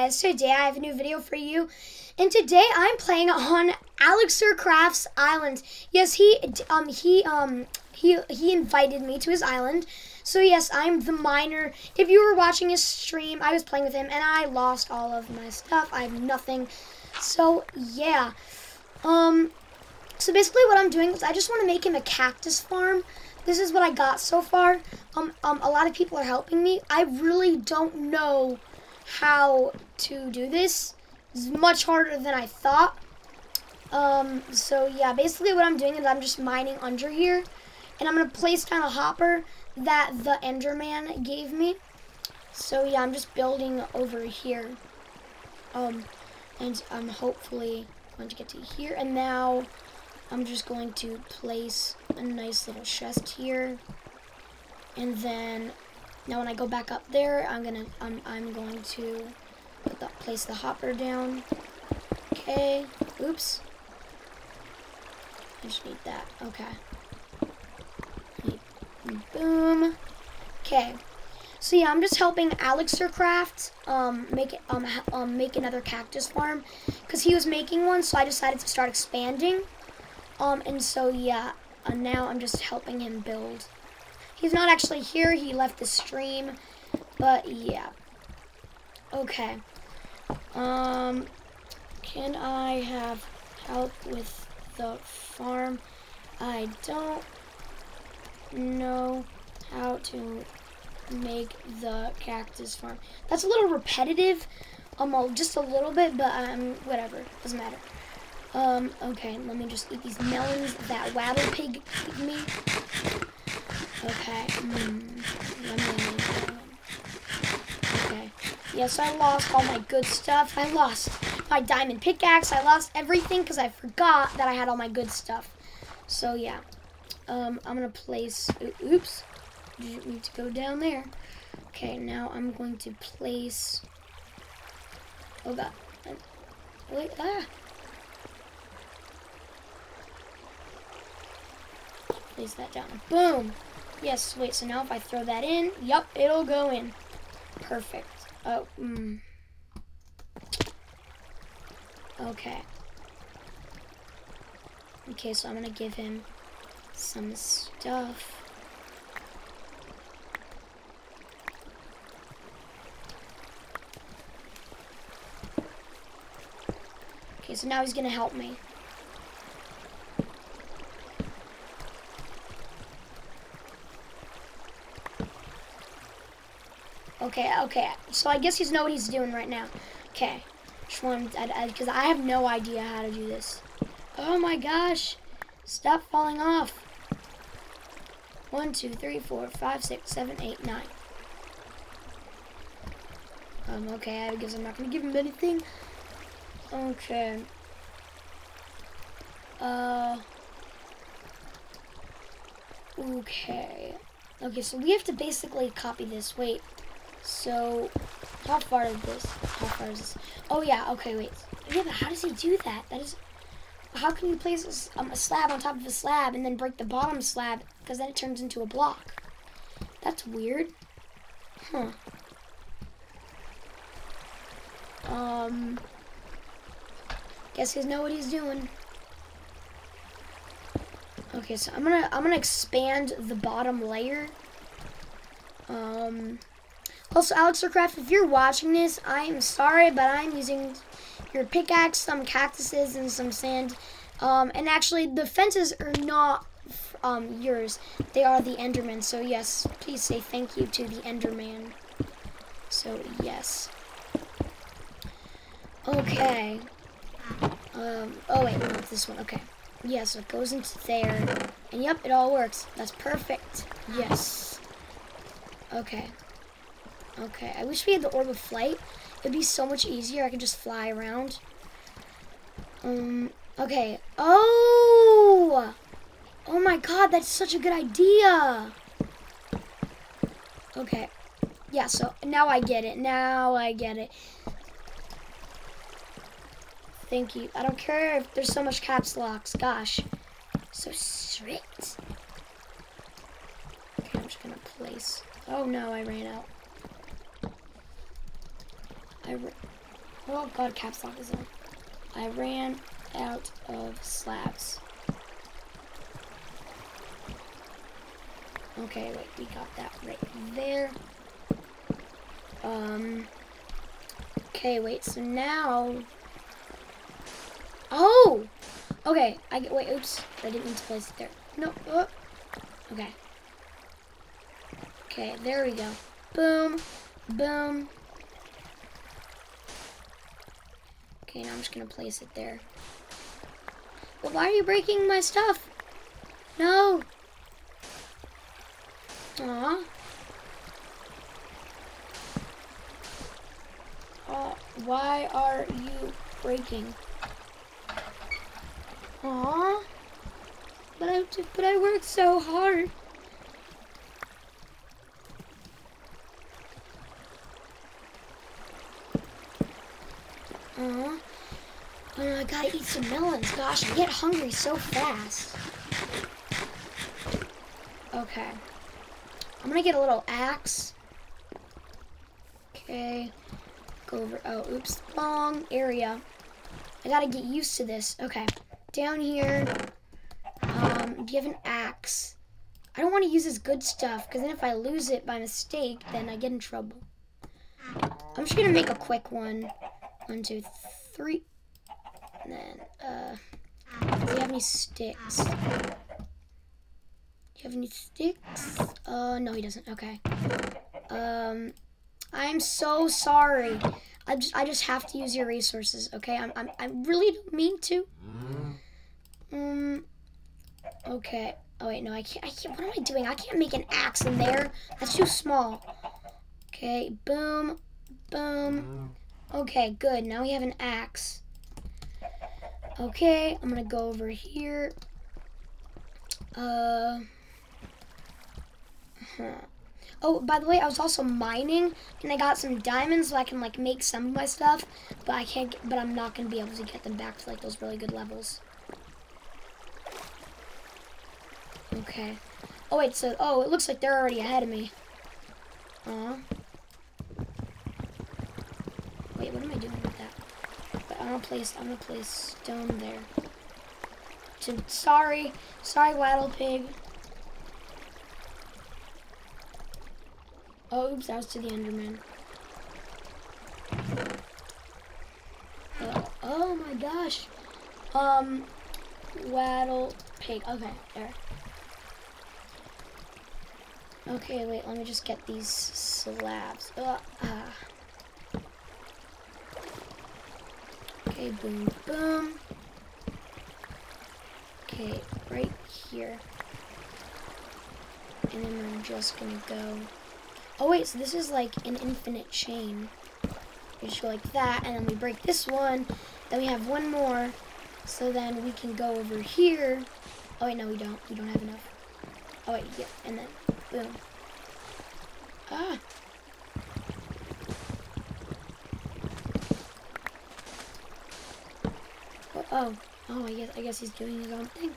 guys, today I have a new video for you. And today I'm playing on AlexirCraft's Island. Yes, he um he um he he invited me to his island. So yes, I'm the miner. If you were watching his stream, I was playing with him and I lost all of my stuff. I have nothing. So yeah. Um so basically what I'm doing is I just want to make him a cactus farm. This is what I got so far. Um um a lot of people are helping me. I really don't know how to do this. It's much harder than I thought. Um, so yeah, basically what I'm doing is I'm just mining under here. And I'm going to place down a hopper that the Enderman gave me. So yeah, I'm just building over here. Um, and I'm hopefully going to get to here. And now I'm just going to place a nice little chest here. And then now when I go back up there, I'm gonna I'm I'm going to the, place the hopper down. Okay. Oops. I just need that. Okay. Boom. Okay. So yeah, I'm just helping AlexirCraft um, make um, um, make another cactus farm because he was making one, so I decided to start expanding. Um, and so yeah, uh, now I'm just helping him build. He's not actually here. He left the stream. But yeah. Okay. Um, can I have help with the farm? I don't know how to make the cactus farm. That's a little repetitive, um, just a little bit, but um, whatever, doesn't matter. Um, okay, let me just eat these melons that Waddle Pig gave me. Okay. Mm. Okay. Yes, I lost all my good stuff. I lost my diamond pickaxe. I lost everything because I forgot that I had all my good stuff. So, yeah. Um, I'm going to place... Oops. Didn't need to go down there. Okay, now I'm going to place... Oh, God. Wait, ah. Place that down. Boom. Yes, wait, so now if I throw that in, yep, it'll go in. Perfect. Oh, mm. Okay. Okay, so I'm gonna give him some stuff. Okay, so now he's gonna help me. Okay, okay. So I guess he's know what he's doing right now. Okay. Just want because I, I, I have no idea how to do this. Oh my gosh. Stop falling off. One, two, three, four, five, six, seven, eight, nine. Um, okay, I guess I'm not gonna give him anything. Okay. Uh. Okay. Okay, so we have to basically copy this. Wait. So, how far is this? How far is this? Oh yeah, okay, wait. Yeah, but how does he do that? That is, how can you place a, um, a slab on top of a slab and then break the bottom slab? Because then it turns into a block. That's weird. Huh. Um, guess he know what he's doing. Okay, so I'm gonna I'm gonna expand the bottom layer. Um, also, AlexirCraft, if you're watching this, I am sorry, but I'm using your pickaxe, some cactuses, and some sand. Um, and actually, the fences are not um, yours. They are the Enderman. So, yes, please say thank you to the Enderman. So, yes. Okay. Um, oh, wait, this one. Okay. Yes, yeah, so it goes into there. And, yep, it all works. That's perfect. Yes. Okay. Okay, I wish we had the orb of flight. It'd be so much easier. I could just fly around. Um, okay. Oh! Oh my god, that's such a good idea. Okay. Yeah, so now I get it. Now I get it. Thank you. I don't care if there's so much caps locks. Gosh. So strict. Okay, I'm just gonna place. Oh no, I ran out. I Oh god, caps lock is on. I ran out of slabs. Okay, wait, we got that right there. Um, okay, wait, so now, oh, okay, I get, wait, oops, I didn't mean to place it there. No, oh, okay. Okay, there we go. Boom, boom. Okay, now I'm just gonna place it there. But why are you breaking my stuff? No. Aw. Uh, why are you breaking? Aw. But I, but I worked so hard. Aw. Oh, I gotta eat some melons. Gosh, I get hungry so fast. Okay. I'm gonna get a little axe. Okay. Go over. Oh, oops. Long area. I gotta get used to this. Okay. Down here. Um, do you have an axe? I don't want to use this good stuff because then if I lose it by mistake, then I get in trouble. I'm just gonna make a quick one. One, two, three. Then, uh, do you have any sticks? Do you have any sticks? Uh, no, he doesn't. Okay. Um, I'm so sorry. I just, I just have to use your resources. Okay, I'm, I'm, I really don't mean to. Um. Okay. Oh wait, no, I can't. I can't. What am I doing? I can't make an axe in there. That's too small. Okay. Boom. Boom. Okay. Good. Now we have an axe. Okay. I'm gonna go over here. Uh. Huh. Oh, by the way, I was also mining, and I got some diamonds so I can like make some of my stuff, but I can't. But I'm not gonna be able to get them back to like those really good levels. Okay. Oh wait, so oh, it looks like they're already ahead of me. Uh. Wait, what am I doing with that? But I'm gonna place. I'm gonna place stone there. To, sorry, sorry, Waddle Pig. Oh, oops, that was to the Enderman. Uh, oh my gosh. Um, Waddle Pig. Okay, there. Okay, wait, let me just get these slabs. Uh, ah. Okay, boom, boom. Okay, right here. And then I'm just gonna go. Oh wait, so this is like an infinite chain. We just go like that, and then we break this one. Then we have one more. So then we can go over here. Oh wait, no, we don't. We don't have enough. Oh wait, yeah, and then boom. Ah. Oh, oh, oh, I guess I guess he's doing his own thing.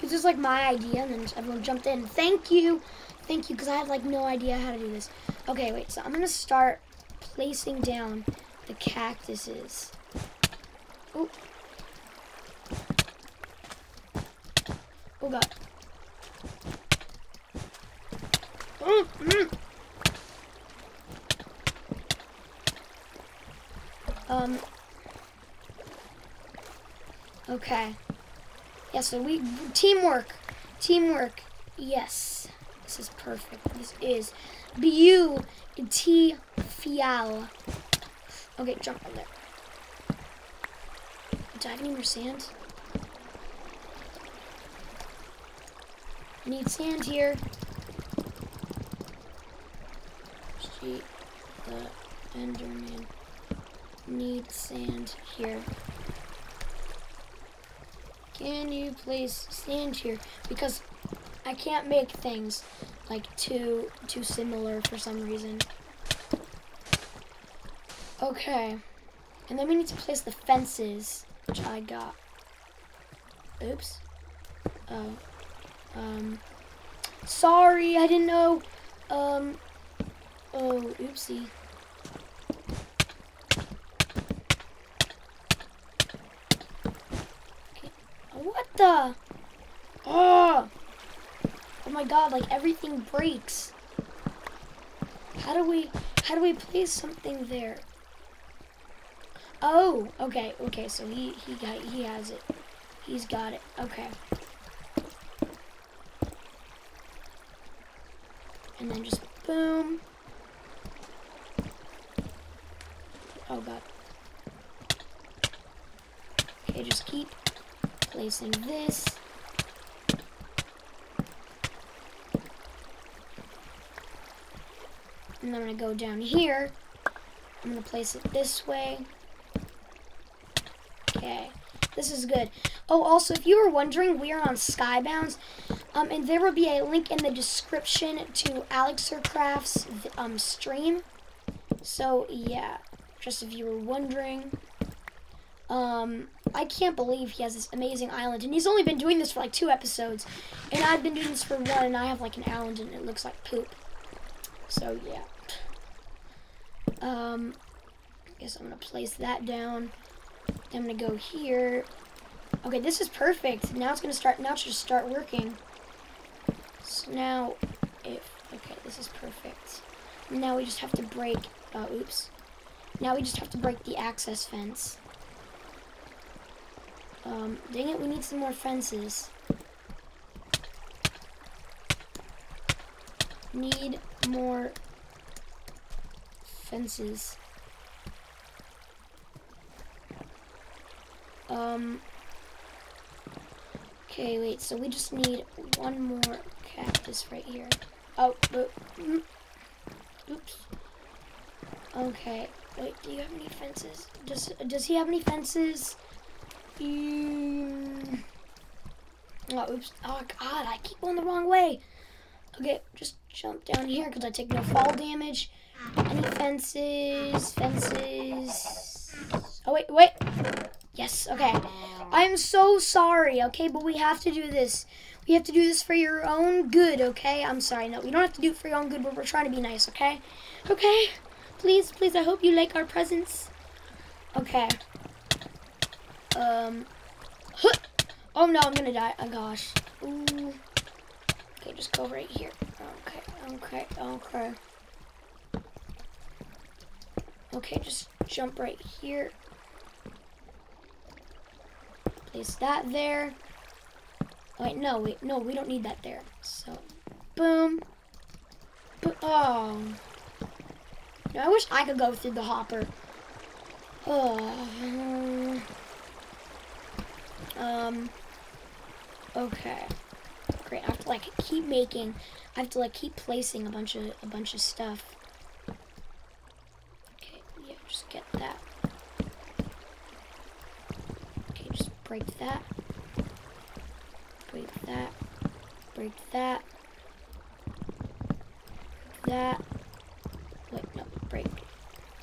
It's just like my idea, and then everyone jumped in. Thank you, thank you, because I had like no idea how to do this. Okay, wait. So I'm gonna start placing down the cactuses. Oh. Oh god. Mm, mm. Um. Okay. Yeah, so we teamwork, teamwork. Yes, this is perfect. This is beautiful. Okay, jump on there. Do I have any more sand? Need sand here. The Enderman need sand here. Can you please stand here? Because I can't make things like too too similar for some reason. Okay. And then we need to place the fences, which I got. Oops. Oh. Um. Sorry, I didn't know. Um. Oh, oopsie. The? Oh. Oh my god, like everything breaks. How do we, how do we place something there? Oh, okay, okay, so he, he, got, he has it. He's got it, okay. And then just boom. Oh god. Okay, just keep placing this. And I'm to go down here. I'm to place it this way. Okay, this is good. Oh, also, if you were wondering, we are on Skybounds. Um, and there will be a link in the description to AlexirCraft's um, stream. So, yeah, just if you were wondering. Um, I can't believe he has this amazing island. And he's only been doing this for like two episodes. And I've been doing this for one, and I have like an island, and it looks like poop. So, yeah. Um, I guess I'm to place that down. I'm to go here. Okay, this is perfect. Now it's going to start, now it's just start working. So now, if, okay, this is perfect. Now we just have to break, uh, oops. Now we just have to break the access fence. Um, dang it, we need some more fences. Need more fences. Um, okay, wait, so we just need one more cactus right here. Oh, mm, oops. Okay, wait, do you have any fences? Does, does he have any fences? Mm. Oh, oops. Oh, God, I keep going the wrong way. Okay, just jump down here because I take no fall damage. Any fences? Fences? Oh, wait, wait. Yes, okay. I'm so sorry, okay? But we have to do this. We have to do this for your own good, okay? I'm sorry. No, we don't have to do it for your own good, but we're trying to be nice, okay? Okay? Please, please, I hope you like our presents. Okay. Um. Oh no, I'm gonna die. Oh gosh. Ooh. Okay, just go right here. Okay, okay, okay. Okay, just jump right here. Place that there. wait, no, wait, no, we don't need that there. So, boom. Bo oh. I wish I could go through the hopper. Oh. Um. Okay. Great. I have to like keep making. I have to like keep placing a bunch of a bunch of stuff. Okay. Yeah. Just get that. Okay. Just break that. Break that. Break that. That. Wait. No. Break.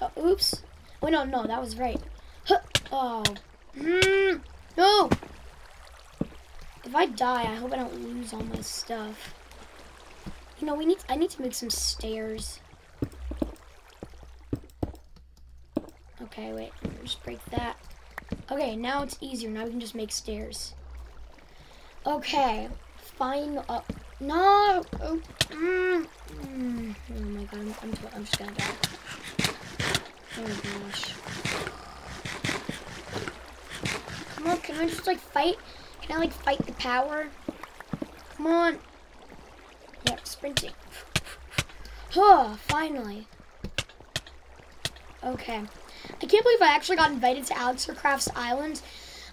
Oh. Oops. Oh no. No. That was right. Huh. Oh. Hmm. No! If I die, I hope I don't lose all my stuff. You know, we need. I need to make some stairs. Okay, wait. Just break that. Okay, now it's easier. Now we can just make stairs. Okay. Fine. Uh, no. Oh, mm, oh my god. I'm, I'm, I'm just gonna die. Oh gosh. Come on, can I just like fight? Can I like fight the power? Come on. Yep, sprinting. Huh, finally. Okay. I can't believe I actually got invited to AlexirCraft's Island.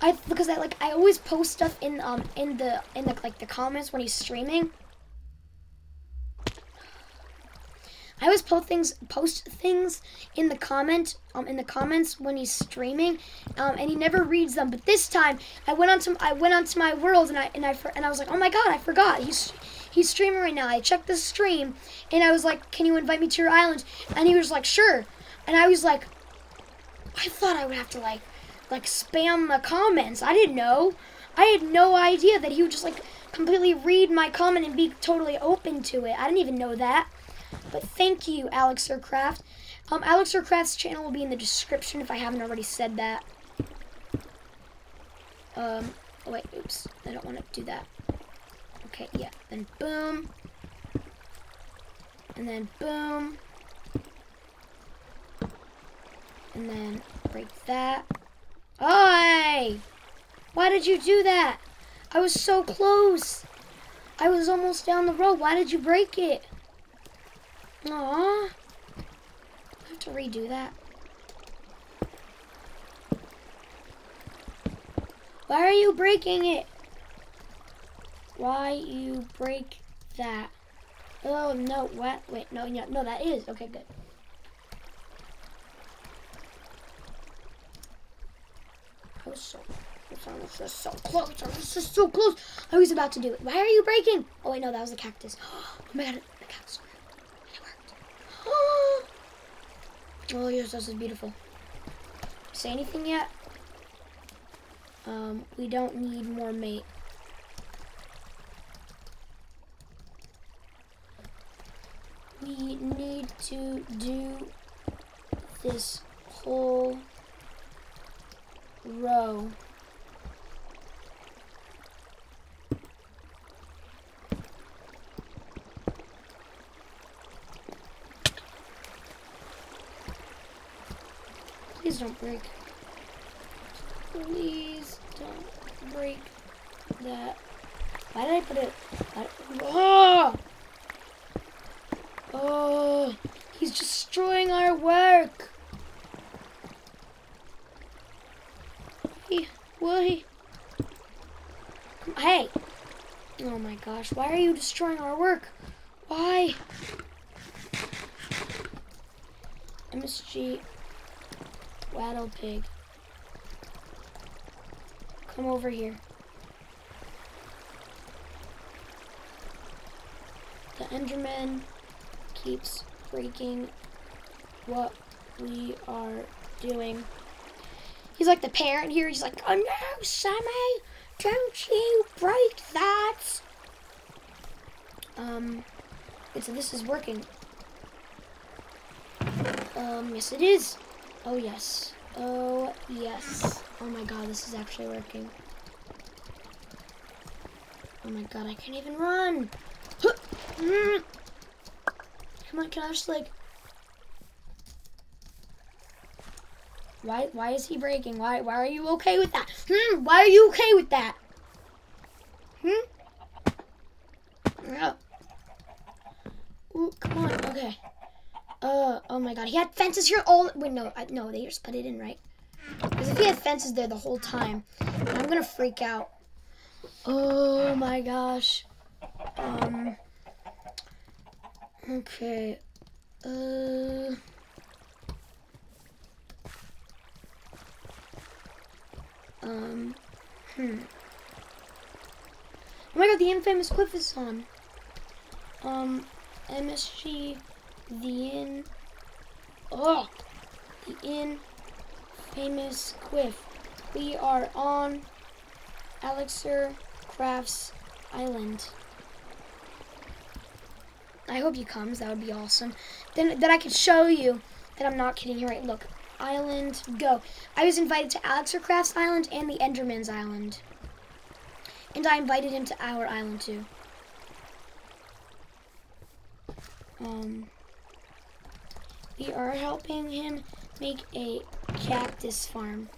I because I like I always post stuff in um in the in the like the comments when he's streaming. I always post things, post things in the comment, um, in the comments when he's streaming, um, and he never reads them. But this time, I went onto, I went onto my world, and I and I and I was like, oh my god, I forgot. He's he's streaming right now. I checked the stream, and I was like, can you invite me to your island? And he was like, sure. And I was like, I thought I would have to like, like spam the comments. I didn't know. I had no idea that he would just like completely read my comment and be totally open to it. I didn't even know that. But thank you, Alex AlexirCraft. Um, AlexirCraft's channel will be in the description if I haven't already said that. Um, Oh wait, oops. I don't want to do that. Okay, yeah. Then boom. And then boom. And then break that. Oi! Why did you do that? I was so close. I was almost down the road. Why did you break it? Aww. I have to redo that. Why are you breaking it? Why you break that? Oh no, what? Wait, no, no, no, that is. Okay, good. I was so I was just so close. I was just so close. I was about to do it. Why are you breaking? Oh wait, no, that was the cactus. Oh my god, the cactus. It. Oh yes, this is beautiful. Say anything yet? Um, we don't need more mate. We need to do this whole row. Don't break. Please don't break that. Why did I put it? oh! Oh, he's destroying our work. Hey, why? Hey. Oh my gosh, why are you destroying our work? Why? MSG Waddle Pig. Come over here. The Enderman keeps breaking what we are doing. He's like the parent here. He's like, oh no, Sammy, don't you break that. Um, so this is working. Um, yes it is. Oh yes. Oh yes. Oh my god, this is actually working. Oh my god, I can't even run. Come on, can I just like... Why, why is he breaking? Why, why are you okay with that? Hmm, why are you okay with that? Hmm? Ooh, come on, okay. Oh my god, he had fences here all, wait, no, I, no, they just put it in, right? Because if he had fences there the whole time, I'm gonna freak out. Oh my gosh. Um, okay. Uh, um, hmm. Oh my god, the infamous quiff is on. Um, MSG the in oh the in famous quiff. We are on Alexer Crafts Island. I hope he comes that would be awesome. Then that I could show you that I'm not kidding you right? Look island go. I was invited to AlexirCraft's Island and the Enderman's Island. And I invited him to our island too. Um we are helping him make a cactus farm.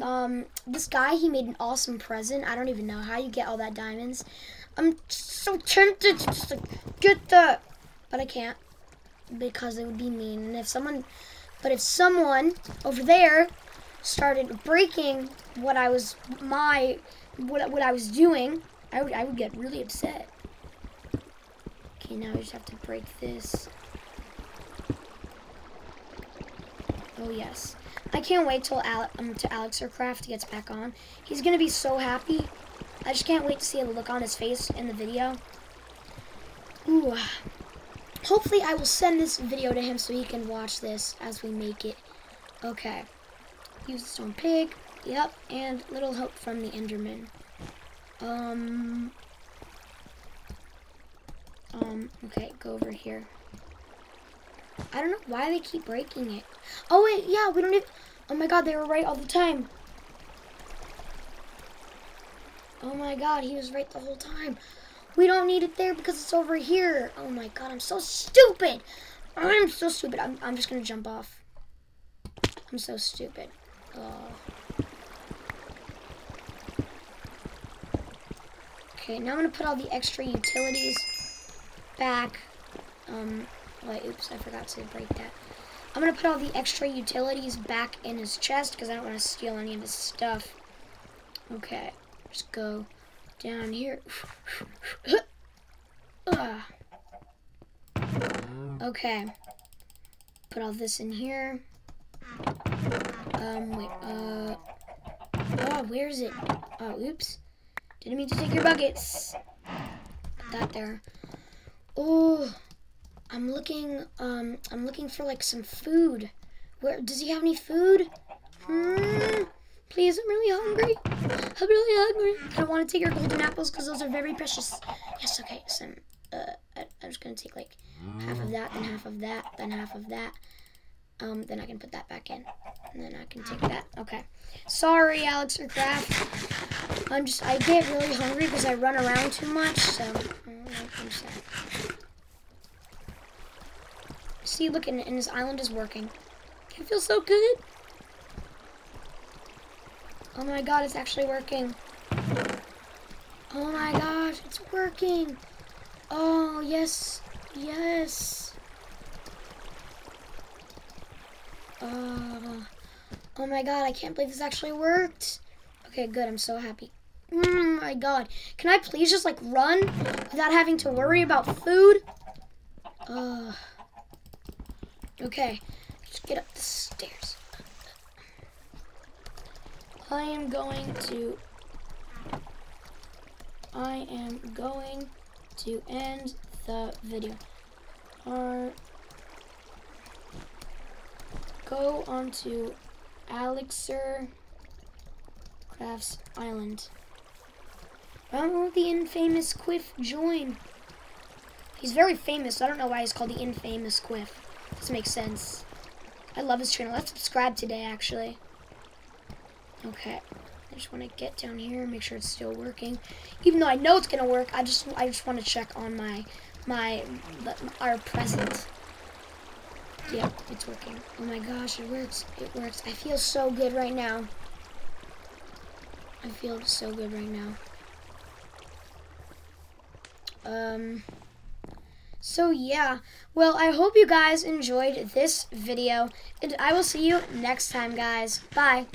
Um, this guy, he made an awesome present. I don't even know how you get all that diamonds. I'm so tempted to just get that, but I can't because it would be mean. And if someone, but if someone over there started breaking what I was my what what I was doing, I would I would get really upset. Okay, now we just have to break this. Oh, yes. I can't wait till Ale um, to Craft gets back on. He's going to be so happy. I just can't wait to see the look on his face in the video. Ooh. Hopefully I will send this video to him so he can watch this as we make it. Okay. Use the stone pig. Yep. And little help from the Enderman. Um, um, okay, go over here. I don't know why they keep breaking it. Oh, wait, yeah, we don't even... Oh my god, they were right all the time. Oh my god, he was right the whole time. We don't need it there because it's over here. Oh my god, I'm so stupid. I'm so stupid. I'm, I'm just going to jump off. I'm so stupid. Oh. Okay, now I'm going to put all the extra utilities back. Um, wait, oops, I forgot to break that. I'm going to put all the extra utilities back in his chest because I don't want to steal any of his stuff. Okay, just go down here. okay. Put all this in here. Um, wait, uh... Oh, where is it? Oh, oops. Didn't mean to take your buckets. Put that there. Oh, I'm looking, um, I'm looking for, like, some food. Where, does he have any food? Hmm, please, I'm really hungry. I'm really hungry. I don't want to take your golden apples because those are very precious. Yes, okay, so, uh, I, I'm just going to take, like, half of that, then half of that, then half of that. Um, then I can put that back in. And then I can take that. Okay. Sorry, AlexirCraft. I'm just, I get really hungry because I run around too much, so sad. See, look, and, and his island is working. It feels so good. Oh my god, it's actually working. Oh my gosh, it's working. Oh, yes, yes. Uh, oh my god, I can't believe this actually worked. Okay, good, I'm so happy. Oh my god. Can I please just like run without having to worry about food? Uh, okay, let's get up the stairs. I am going to, I am going to end the video. Our go onto Alexer Crafts Island. Why the infamous Quiff join? He's very famous. I don't know why he's called the infamous Quiff. This makes sense. I love his channel. Let's subscribe today, actually. Okay. I just want to get down here and make sure it's still working. Even though I know it's gonna work, I just I just want to check on my my our present. Yep, it's working. Oh my gosh, it works. It works. I feel so good right now. I feel so good right now. Um, so yeah. Well, I hope you guys enjoyed this video, and I will see you next time, guys. Bye.